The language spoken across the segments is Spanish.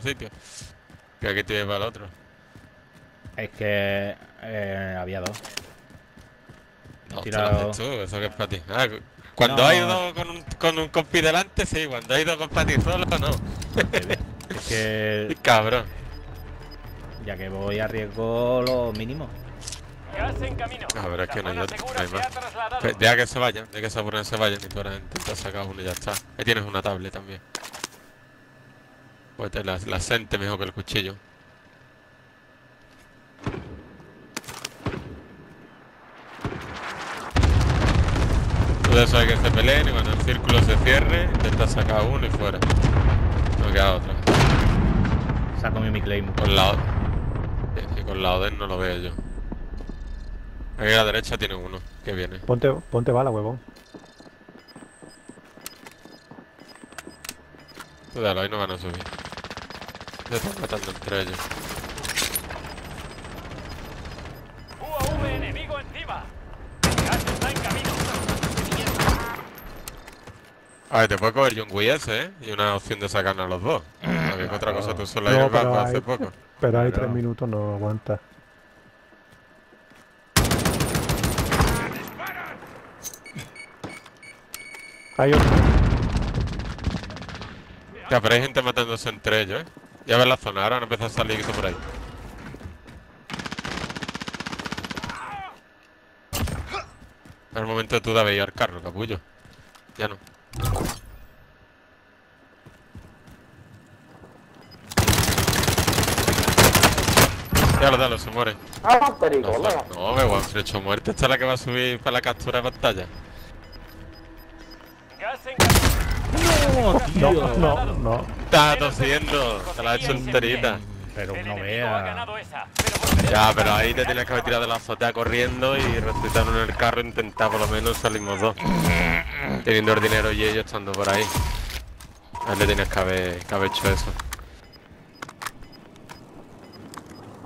mismo sitio. Que aquí te lleva el otro. Es que eh, había dos. No, te tirado- lo haces tú, eso que es para ti. Ah, cu- cuando No. hay dos con un, con un compi delante, sí. Cuando hay dos con para ti solo, no. Es que Cabrón. ya que voy a riesgo lo mínimo. Gas en camino. Ah, pero es que no hay otro, no hay se más. trasladado. Pues que se vayan, ya que se apuren se vayan y tú ahora intentas sacar uno y ya está. Ahí tienes una tablet también. Pues la, la sente mejor que el cuchillo. Tú de eso hay que se peleen y cuando el círculo se cierre, intentas sacar uno y fuera. No queda otra. Saco mi Claymore. Con la, y con la Oden no lo veo yo. Aquí a la derecha tiene uno que viene. Ponte, ponte bala, huevón. Cuidado, ahí no van a subir. Se están matando entre ellos. UAV enemigo encima. Gas está en camino. A ver, te puede coger John Wee ese, ¿eh? Y una opción de sacarnos a los dos. Porque que otra cosa tú solo No, hay pero hace hay- poco. Pero hay Claro. tres minutos, no aguanta. Hay otro. Ya, pero hay gente matándose entre ellos, ¿eh? Ya ves la zona, ahora van a empezar a salir por ahí. El momento de tú de avellar al carro, capullo. Ya no. Ya lo dalo, se muere. Ah, No, no, me voy a hecho muerte. Esta es la que va a subir para la captura de pantalla. No, no, no. Está tosiendo, se la ha hecho enterita. Pero no vea. Ya, pero ahí te tienes que haber tirado de la azotea corriendo y resucitar en el carro e intentar por lo menos salimos dos. Teniendo el dinero y ellos estando por ahí. A él le tienes que haber, que haber hecho eso.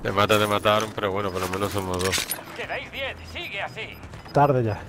Te mata, te mataron, pero bueno, por lo menos somos dos. Quedáis 10. Sigue así. Tarde ya.